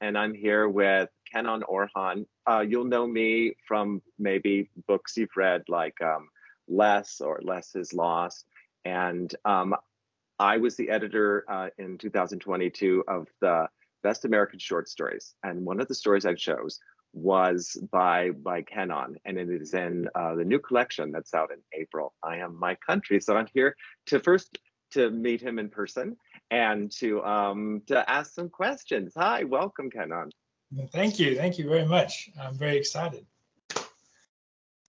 and I'm here with Kenan Orhan. Uh, you'll know me from maybe books you've read like um, Less or Less is Lost. And um, I was the editor uh, in 2022 of the Best American Short Stories. And one of the stories I chose was by by Kenan, and it is in uh, the new collection that's out in April. I am my country, so I'm here to first to meet him in person and to um, to ask some questions. Hi, welcome, Kenan. Thank you, thank you very much. I'm very excited.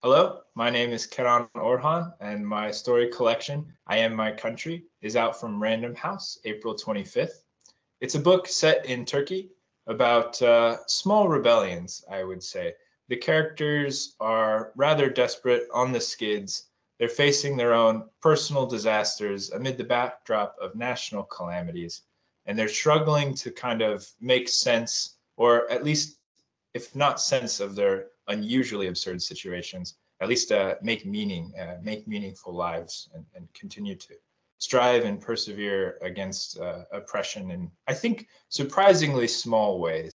Hello, my name is Kenan Orhan, and my story collection, I Am My Country, is out from Random House, April 25th. It's a book set in Turkey about uh, small rebellions, I would say. The characters are rather desperate on the skids they're facing their own personal disasters amid the backdrop of national calamities, and they're struggling to kind of make sense, or at least, if not sense, of their unusually absurd situations, at least uh, make meaning, uh, make meaningful lives, and, and, continue to strive and persevere against uh, oppression in, I think, surprisingly small ways.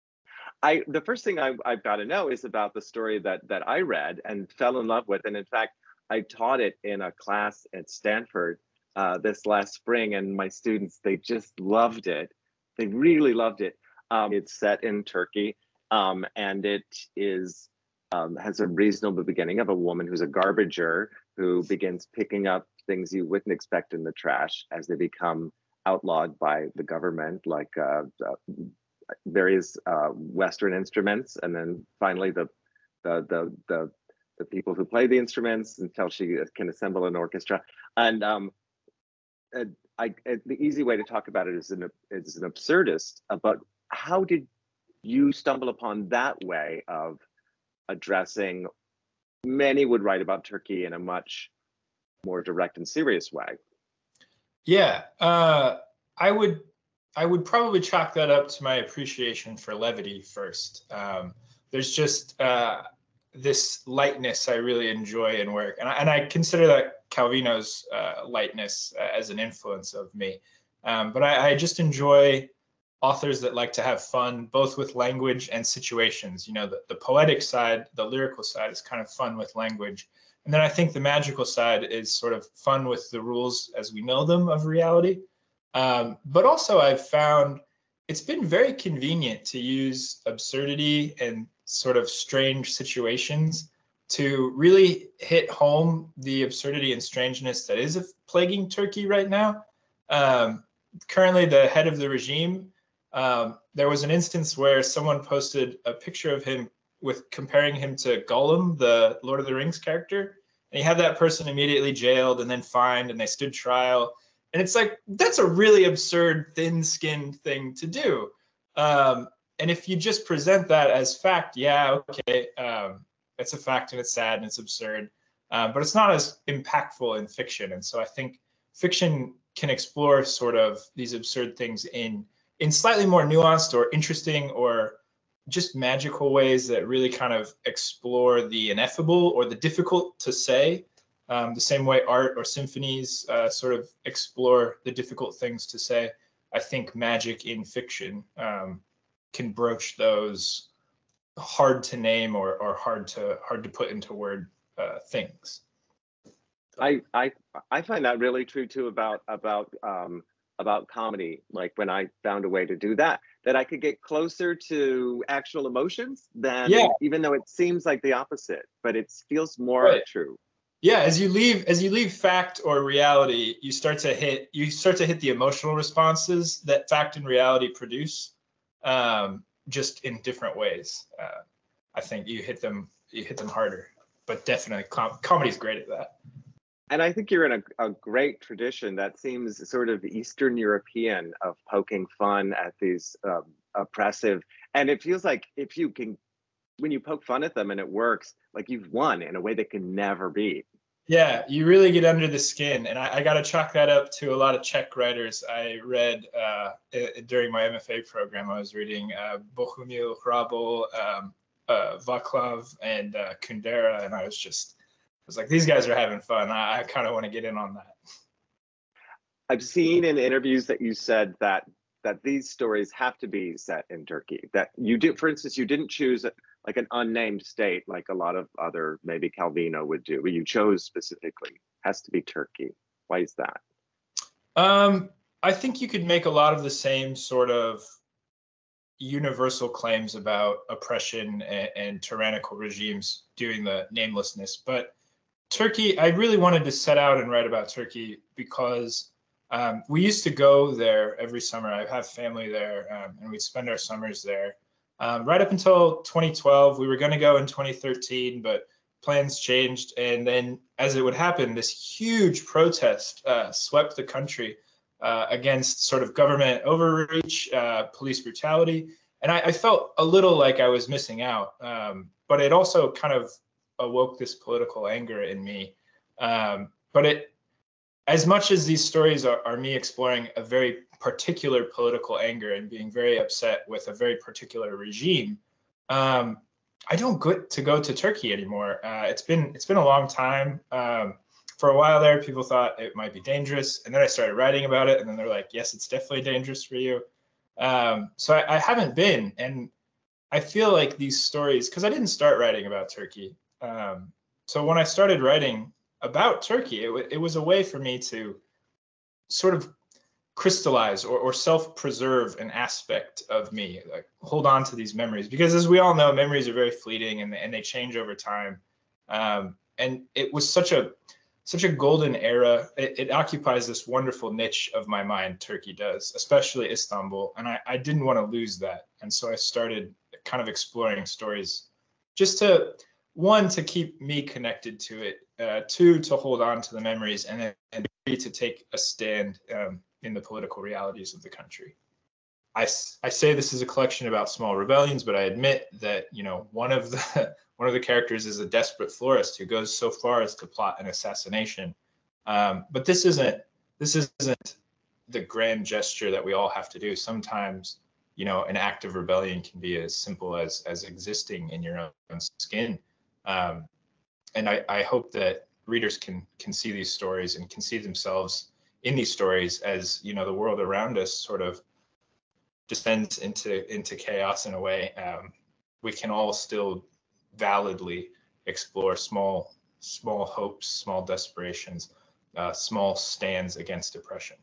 I, the first thing I, I've got to know is about the story that that I read and fell in love with, and in fact, I taught it in a class at Stanford uh, this last spring, and my students they just loved it. They really loved it. Um, it's set in Turkey, um, and it is um, has a reasonable beginning of a woman who's a garbager who begins picking up things you wouldn't expect in the trash as they become outlawed by the government, like uh, uh, various Western instruments, and then finally the the the the the people who play the instruments until she can assemble an orchestra. And um, I, the easy way to talk about it is an is an absurdist. Uh, but how did you stumble upon that way of addressing? Many would write about Turkey in a much more direct and serious way. Yeah, uh, I would I would probably chalk that up to my appreciation for levity first. Um, there's just uh, this lightness I really enjoy in work, and I, and I consider that Calvino's uh, lightness uh, as an influence of me. Um, but I, I, just enjoy authors that like to have fun, both with language and situations. You know, the, the poetic side, the lyrical side is kind of fun with language. And then I think the magical side is sort of fun with the rules as we know them of reality. Um, but also, I've found it's been very convenient to use absurdity and sort of strange situations to really hit home the absurdity and strangeness that is plaguing Turkey right now. Um, currently, the head of the regime, um, there was an instance where someone posted a picture of him with comparing him to Gollum, the Lord of the Rings character, and he had that person immediately jailed and then fined, and they stood trial. And it's like that's a really absurd, thin-skinned thing to do. Um, and if you just present that as fact, yeah, okay, um, it's a fact and it's sad and it's absurd, uh, but it's not as impactful in fiction. And so I think fiction can explore sort of these absurd things in in slightly more nuanced or interesting or just magical ways that really kind of explore the ineffable or the difficult to say. Um, the same way art or symphonies uh, sort of explore the difficult things to say. I think magic in fiction um, can broach those hard to name or, or hard to hard to put into word uh, things. I, I I find that really true too about about um, about comedy. Like when I found a way to do that, that I could get closer to actual emotions than yeah. even though it seems like the opposite, but it feels more right. true. Yeah, as you leave as you leave fact or reality, you start to hit you start to hit the emotional responses that fact and reality produce um, just in different ways. Uh, I think you hit them you hit them harder, but definitely com- comedy is great at that. And I think you're in a, a great tradition that seems sort of Eastern European of poking fun at these um, oppressive. And it feels like if you can, when you poke fun at them and it works, like you've won in a way that can never be. Yeah, you really get under the skin, and I, I got to chalk that up to a lot of Czech writers. I read uh, during my MFA program. I was reading uh, Bohumil Hrabal, um, uh, Vaclav, and uh, Kundera, and I was just, I was like, these guys are having fun. I, I kind of want to get in on that. I've seen in interviews that you said that that these stories have to be set in Turkey. That you did, for instance, you didn't choose like an unnamed state like a lot of other maybe Calvino would do, but you chose specifically has to be Turkey. Why is that? Um, I think you could make a lot of the same sort of universal claims about oppression and, and, tyrannical regimes doing the namelessness. But Turkey, I really wanted to set out and write about Turkey because um, we used to go there every summer. I have family there, um, and we'd spend our summers there. Um, right up until 2012, we were going to go in 2013, but plans changed. And then, as it would happen, this huge protest uh, swept the country uh, against sort of government overreach, uh, police brutality. And I, I, felt a little like I was missing out. Um, but it also kind of awoke this political anger in me. Um, but it, as much as these stories are, are me exploring a very particular political anger and being very upset with a very particular regime, um, I don't get to go to Turkey anymore. Uh, it's been it's been a long time. Um, for a while there, people thought it might be dangerous, and then I started writing about it, and then they're like, "Yes, it's definitely dangerous for you." Um, so I, I, haven't been, and I feel like these stories because I didn't start writing about Turkey. Um, so when I started writing about Turkey, it, it was a way for me to sort of crystallize or, or self-preserve an aspect of me like hold on to these memories. Because as we all know memories are very fleeting and, and they change over time. Um, and it was such a such a golden era. It, it, occupies this wonderful niche of my mind turkey does especially istanbul. And I, I didn't want to lose that. And so i started kind of exploring stories just to one to keep me connected to it uh, two to hold on to the memories and then and three to take a stand um, in the political realities of the country. I, I say this is a collection about small rebellions, but I admit that you know one of the one of the characters is a desperate florist who goes so far as to plot an assassination. Um, but this isn't this isn't the grand gesture that we all have to do. Sometimes you know an act of rebellion can be as simple as as existing in your own skin. Um, and I, I hope that readers can can see these stories and can see themselves in these stories as you know the world around us sort of descends into into chaos in a way. Um, we can all still validly explore small small hopes small desperations uh, small stands against oppression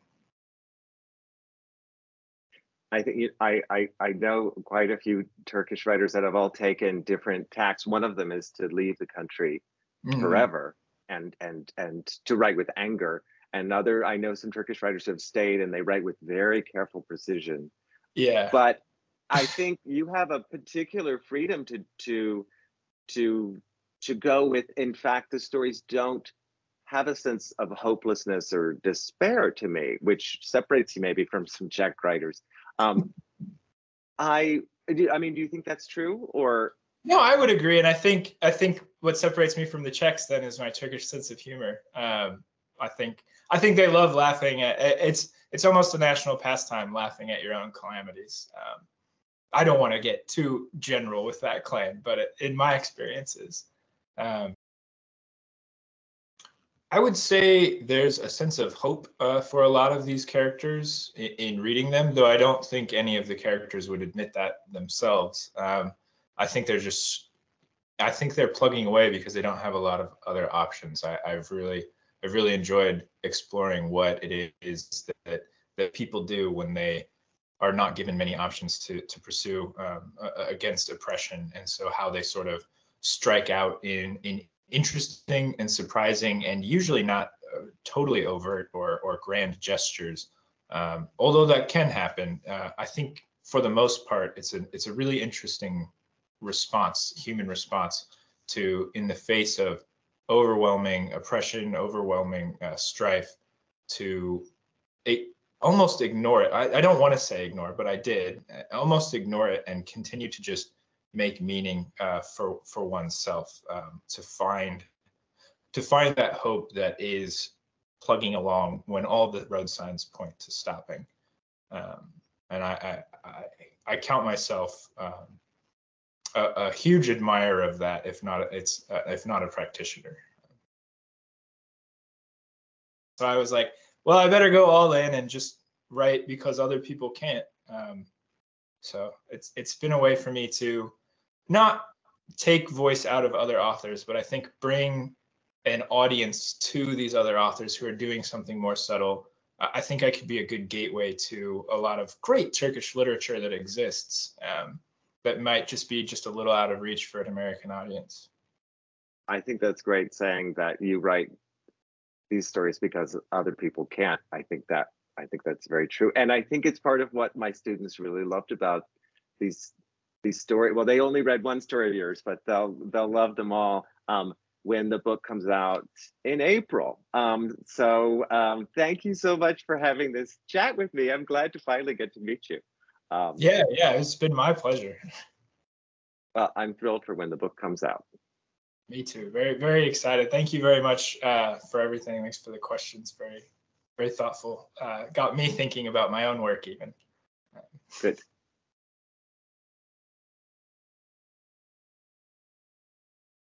I think I, I I know quite a few Turkish writers that have all taken different tacks. One of them is to leave the country mm-hmm. forever and and and to write with anger Another, i know some turkish writers have stayed and they write with very careful precision yeah but i think you have a particular freedom to to to to go with in fact the stories don't have a sense of hopelessness or despair to me which separates you maybe from some czech writers um i i mean do you think that's true or no, I would agree, and I think I think what separates me from the Czechs then is my Turkish sense of humor. Um, I think I think they love laughing at it's it's almost a national pastime laughing at your own calamities. Um, I don't want to get too general with that claim, but it, in my experiences, um, I would say there's a sense of hope uh, for a lot of these characters in, in, reading them, though I don't think any of the characters would admit that themselves. Um, I think they're just, I think they're plugging away because they don't have a lot of other options. I, I've really, I've really enjoyed exploring what it is that that people do when they are not given many options to to pursue um, against oppression, and so how they sort of strike out in in interesting and surprising and usually not uh, totally overt or or grand gestures. Um, although that can happen, uh, I think for the most part, it's a it's a really interesting response, human response to in the face of overwhelming oppression, overwhelming uh, strife, to it, almost ignore it. I, I don't want to say ignore, but I did almost ignore it and continue to just make meaning uh, for for oneself um, to find to find that hope that is plugging along when all the road signs point to stopping. Um, and I, I, I, I count myself um, a, a, huge admirer of that, if not it's uh, if not a practitioner. So I was like, well, I better go all in and just write because other people can't. Um, so it's it's been a way for me to not take voice out of other authors, but I think bring an audience to these other authors who are doing something more subtle. I think I could be a good gateway to a lot of great Turkish literature that exists um, that might just be just a little out of reach for an American audience. I think that's great saying that you write these stories because other people can't. I think that I think that's very true. And I think it's part of what my students really loved about these these stories. Well, they only read one story of yours, but they'll they'll love them all um, when the book comes out in April. Um, so um, thank you so much for having this chat with me. I'm glad to finally get to meet you. Um, yeah, yeah, it's been my pleasure. Well, I'm thrilled for when the book comes out. Me too. Very, very excited. Thank you very much uh, for everything. Thanks for the questions. Very, very thoughtful. Uh, got me thinking about my own work even. Good.